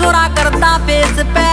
छोरा करता फेस पे